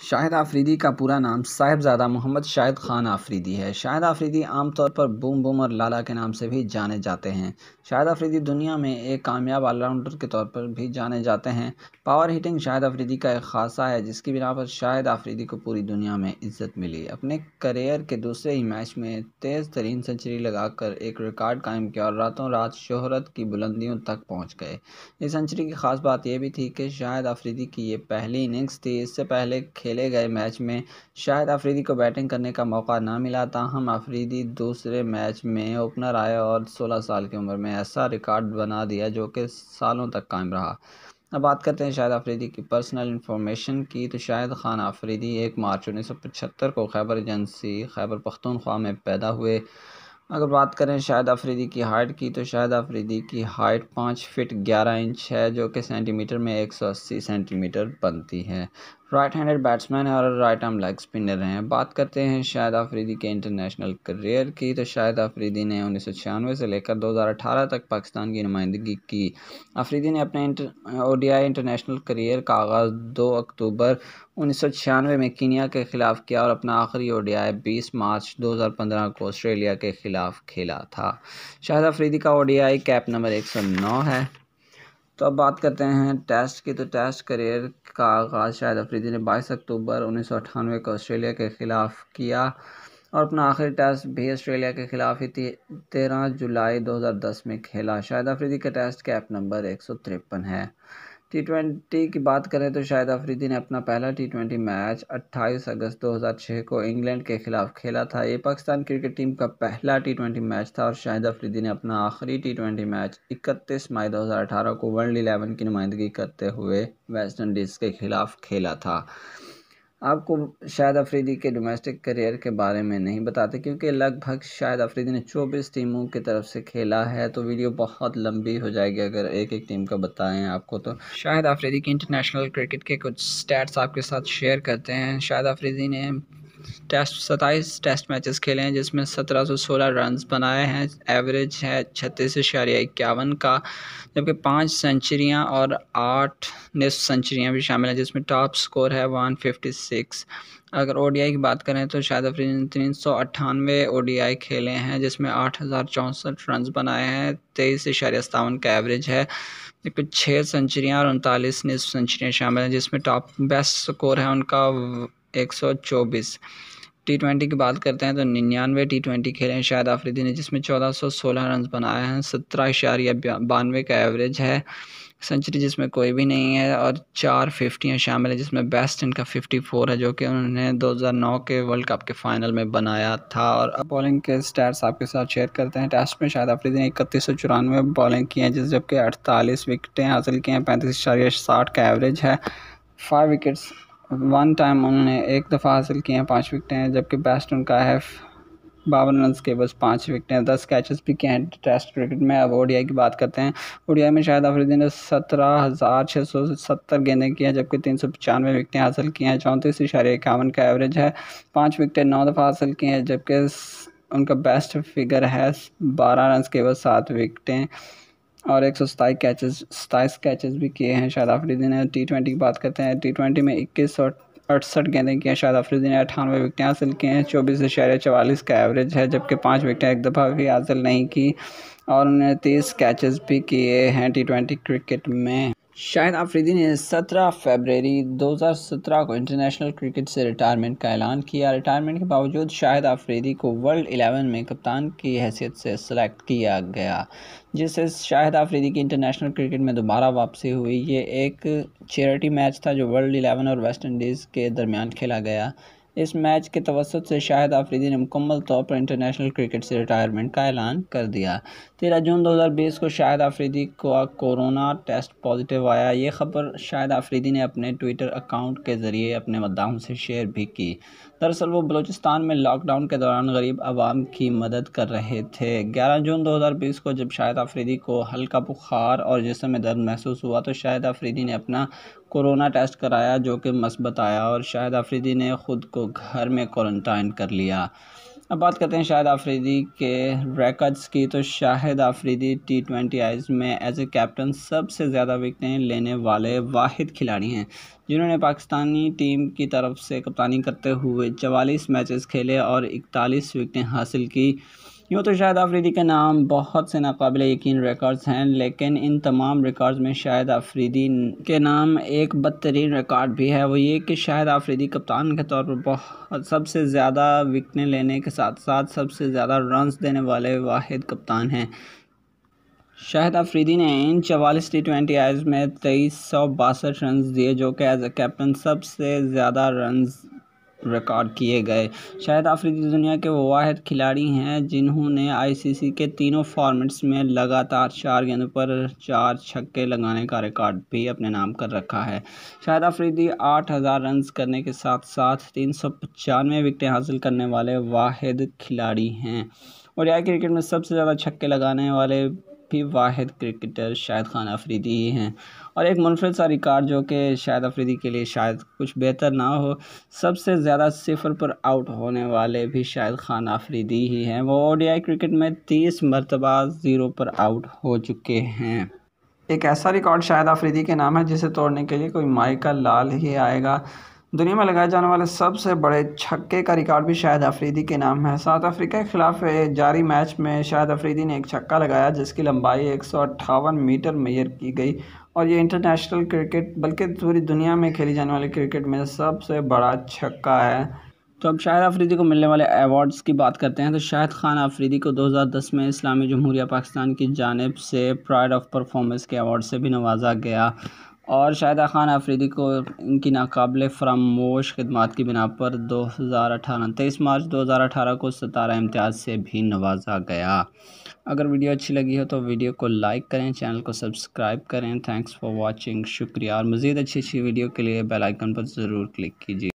शाहिद आफरीदी का पूरा नाम साहिबजादा मोहम्मद शाहिद ख़ान आफरीदी है। शाहिद आफरीदी आमतौर पर बूम बूम और लाला के नाम से भी जाने जाते हैं। शाहिद आफरीदी दुनिया में एक कामयाब ऑलराउंडर के तौर पर भी जाने जाते हैं। पावर हिटिंग शाहिद आफरीदी का एक खासा है, जिसकी बिना पर शाहिद आफरीदी को पूरी दुनिया में इज़्ज़त मिली। अपने करियर के दूसरे ही मैच में तेज़ तरीन सेंचुरी लगाकर एक रिकॉर्ड कायम किया और रातों रात शोहरत की बुलंदियों तक पहुँच गए। इस सेंचुरी की खास बात यह भी थी कि शाहिद आफरीदी की ये पहली इनिंग्स थी। इससे पहले खेले गए मैच में। शायद अफरीदी को बैटिंग करने का मौका ना मिला ताहम अफरीदी दूसरे मैच में ओपनर आए और 16 साल की उम्र में ऐसा रिकॉर्ड बना दिया जो कि सालों तक कायम रहा। अब बात करते हैं शायद अफरीदी की पर्सनल इन्फॉर्मेशन की। तो शायद खान अफरीदी एक मार्च उन्नीस सौ पचहत्तर को खैबर एजेंसी, खैबर पख्तूनख्वा में पैदा हुए। अगर बात करें शायद अफरीदी की हाइट की तो शायद अफरीदी की हाइट पाँच फिट ग्यारह इंच है, जो कि सेंटीमीटर में एक सौ अस्सी सेंटीमीटर बनती है। राइट हैंडेड बैट्समैन और राइट आर्म लेग स्पिनर हैं। बात करते हैं शायद आफरीदी के इंटरनेशनल करियर की। तो शायद आफरीदी ने उन्नीस सौ छियानवे से लेकर 2018 तक पाकिस्तान की नुमाइंदगी की। अफरीदी ने अपने इंटर ओडीआई इंटरनेशनल करियर का आगाज़ 2 अक्टूबर उन्नीस सौ छियानवे में कीनिया के ख़िलाफ़ किया और अपना आखिरी ओडीआई 20 मार्च 2015 को ऑस्ट्रेलिया के ख़िलाफ़ खेला था। शाहिद आफरीदी का ओडीआई कैप नंबर 109 है। तो अब बात करते हैं टेस्ट की। तो टेस्ट करियर का आगाज़ शायद अफरीदी ने 22 अक्टूबर उन्नीस सौ अठानवे को ऑस्ट्रेलिया के ख़िलाफ़ किया और अपना आखिरी टेस्ट भी ऑस्ट्रेलिया के ख़िलाफ़ ही तेरह जुलाई 2010 में खेला। शायद अफरीदी का टेस्ट कैप नंबर एक सौ तिरपन है। टी ट्वेंटी की बात करें तो शाहिद अफरीदी ने अपना पहला टी ट्वेंटी मैच 28 अगस्त 2006 को इंग्लैंड के खिलाफ खेला था। ये पाकिस्तान क्रिकेट टीम का पहला टी ट्वेंटी मैच था और शाहिद अफरीदी ने अपना आखिरी टी ट्वेंटी मैच 31 मई 2018 को वर्ल्ड इलेवन की नुमाइंदगी करते हुए वेस्ट इंडीज़ के खिलाफ खेला था। आपको शायद अफरीदी के डोमेस्टिक करियर के बारे में नहीं बताते, क्योंकि लगभग शायद अफरीदी ने 24 टीमों की तरफ़ से खेला है तो वीडियो बहुत लंबी हो जाएगी अगर एक एक टीम का बताएँ आपको तो। शायद अफरीदी की इंटरनेशनल क्रिकेट के कुछ स्टैट्स आपके साथ शेयर करते हैं। शायद अफरीदी ने टेस्ट, सत्ताईस टेस्ट मैचेस खेले हैं, जिसमें सत्रह सौ सोलह रन बनाए हैं। एवरेज है छत्तीस इशारिया इक्यावन का, जबकि पाँच सेंचुरियाँ और आठ निसफ सेंचुरियाँ भी शामिल हैं, जिसमें टॉप स्कोर है वन फिफ्टी सिक्स अगर ओडीआई की बात करें तो शायद अफरीदी ने तीन सौ अट्ठानवे ओडीआई खेले हैं, जिसमें आठ हज़ार चौंसठ रन बनाए हैं, तेईस इशारिया सतावन का एवरेज है। कुछ छः सेंचुरियाँ और उनतालीस निसफ सेंचुरियाँ शामिल हैं, जिसमें टॉप बेस्ट स्कोर है उनका एक सौ चौबीस। टी ट्वेंटी की बात करते हैं तो निन्यानवे टी ट्वेंटी खेले हैं शायद आफरीदी ने, जिसमें चौदह सौ सोलह रन बनाए हैं, सत्रह इशारिया बानवे का एवरेज है। सेंचुरी जिसमें कोई भी नहीं है और चार फिफ्टियाँ शामिल है, जिसमें बेस्ट इनका फिफ्टी फोर है, जो कि उन्होंने 2009 के वर्ल्ड कप के फाइनल में बनाया था। और अब बॉलिंग के स्टैट्स आपके साथ शेयर करते हैं। टेस्ट में शायद आफरीदी ने इकतीस सौ चौरानवे बॉलिंग की है, जिस जबकि अड़तालीस विकटें हासिल की हैं, पैंतीस इशारिया साठ का एवरेज है। फाइव विकेट्स वन टाइम उन्होंने एक दफ़ा हासिल किए हैं, पाँच विकटें जबकि बेस्ट उनका है बावन रन के बस पाँच विकटें दस कैचेस भी किए हैं टेस्ट क्रिकेट में। अब ओडीआई की बात करते हैं। ओडीआई में शायद अफरीदी ने सत्रह हज़ार छः सौ सत्तर गेंदें की हैं, जबकि तीन सौ पचानवे विकटें हासिल की हैं। चौंतीस इशारे इक्यावन का एवरेज है। पाँच विकटें नौ दफ़ा हासिल की हैं, जबकि उनका बेस्ट फिगर है बारह रन के बस सात विकटें और एक सौ सताईस कैचेज सताईस कैचेज भी किए हैं शायद आफरीदी ने। टी ट्वेंटी की बात करते हैं टी ट्वेंटी में इक्कीस सौ अड़सठ गेंदें की हैं, शायद अफरीदी ने अठानवे विकटें हासिल किए हैं, चौबीस इशारे चवालीस का एवरेज है, जबकि पाँच विकटें एक दफ़ा भी हासिल नहीं की और उन्होंने तीस कैचेज़ भी किए हैं टी ट्वेंटी क्रिकेट में। शाहिद आफरीदी ने 17 फरवरी 2017 को इंटरनेशनल क्रिकेट से रिटायरमेंट का ऐलान किया। रिटायरमेंट के बावजूद शाहिद आफरीदी को वर्ल्ड एलेवन में कप्तान की हैसियत से सेलेक्ट किया गया, जिससे शाहिद आफरीदी की इंटरनेशनल क्रिकेट में दोबारा वापसी हुई। ये एक चैरिटी मैच था जो वर्ल्ड एलेवन और वेस्ट इंडीज़ के दरमियान खेला गया। इस मैच के तवसत से शाहिद आफरीदी ने मुकम्मल तौर पर इंटरनेशनल क्रिकेट से रिटायरमेंट का ऐलान कर दिया। तेरह जून 2020 को शाहिद आफरीदी को कोरोना टेस्ट पॉजिटिव आया। ये खबर शाहिद आफरीदी ने अपने ट्विटर अकाउंट के ज़रिए अपने मद्दाहों से शेयर भी की। दरअसल वो बलूचिस्तान में लॉकडाउन के दौरान गरीब आवाम की मदद कर रहे थे। 11 जून 2020 को जब शाहिद आफरीदी को हल्का बुखार और जिसम में दर्द महसूस हुआ तो शाहिद आफरीदी ने अपना कोरोना टेस्ट कराया, जो कि मस्बत आया और शाहिद आफरीदी ने ख़ुद को घर में क्वारंटाइन कर लिया। अब बात करते हैं शाहिद आफरीदी के रिकॉर्ड्स की तो Shahid Afridi T twenty Is में एज ए कैप्टन सबसे ज़्यादा विकटें लेने वाले वाहिद खिलाड़ी हैं, जिन्होंने पाकिस्तानी टीम की तरफ़ से कप्तानी करते हुए चवालीस मैचेस खेले और इकतालीस विकटें हासिल की। यूँ तो शायद आफरीदी के नाम बहुत से नाकबिल यकीन रिकॉर्ड्स हैं, लेकिन इन तमाम रिकॉर्ड्स में शायद आफरीदी के नाम एक बदतरीन रिकॉर्ड भी है। वो ये कि शायद आफरीदी कप्तान के तौर पर बहुत, सबसे ज़्यादा विकटें लेने के साथ साथ सबसे ज़्यादा रन्स देने वाले वाहिद कप्तान हैं। शाहिद आफरीदी ने इन चवालीस टी ट्वेंटी आइज़ में तेईस सौ बासठ रन दिए, जो कि एज ए कैप्टन सबसे ज़्यादा रन रिकॉर्ड किए गए। शायद आफरीदी दुनिया के वो वाद खिलाड़ी हैं जिन्होंने आईसीसी के तीनों फॉर्मेट्स में लगातार चार गेंदों पर चार छक्के लगाने का रिकॉर्ड भी अपने नाम कर रखा है। शायद आफरीदी आठ हज़ार रन करने के साथ साथ तीन सौ पचानवे विकटें हासिल करने वाले वाद खिलाड़ी हैं। और यह क्रिकेट में सबसे ज़्यादा छक्के लगाने वाले भी वाहिद क्रिकेटर शाहिद खान अफरीदी ही हैं। और एक मुनफरद सा रिकॉर्ड जो कि शाहिद अफरीदी के लिए शायद कुछ बेहतर ना हो, सबसे ज़्यादा सिफर पर आउट होने वाले भी शाहिद खान अफरीदी ही हैं। वो ओडीआई क्रिकेट में तीस मरतबा ज़ीरो पर आउट हो चुके हैं। एक ऐसा रिकॉर्ड शायद अफरीदी के नाम है जिसे तोड़ने के लिए कोई माइका लाल ही आएगा। दुनिया में लगाए जाने वाले सबसे बड़े छक्के का रिकॉर्ड भी शायद अफरीदी के नाम है। साउथ अफ्रीका के खिलाफ जारी मैच में शायद अफरीदी ने एक छक्का लगाया, जिसकी लंबाई एक सौ अट्ठावन मीटर मैयर की गई। और ये इंटरनेशनल क्रिकेट बल्कि पूरी दुनिया में खेली जाने वाली क्रिकेट में सबसे बड़ा छक्का है। तो अब शाहिद अफरीदी को मिलने वाले अवार्ड्स की बात करते हैं तो शाहिद खान अफरीदी को 2010 में इस्लामी जमहूरिया पाकिस्तान की जानब से प्राइड ऑफ़ परफॉर्मेंस के अवार्ड से भी नवाजा गया। और शाहिदा खान आफरीदी को इनकी नाकबिल फरामोश खदमात की बिना पर दो हज़ार अठारह, तेईस मार्च दो हज़ार अठारह को सतारा इम्तियाज़ से भी नवाजा गया। अगर वीडियो अच्छी लगी हो तो वीडियो को लाइक करें, चैनल को सब्सक्राइब करें। थैंक्स फॉर वॉचिंग, शुक्रिया। और मज़ीद अच्छी अच्छी वीडियो के लिए बेल आइकन पर ज़रूर क्लिक कीजिए।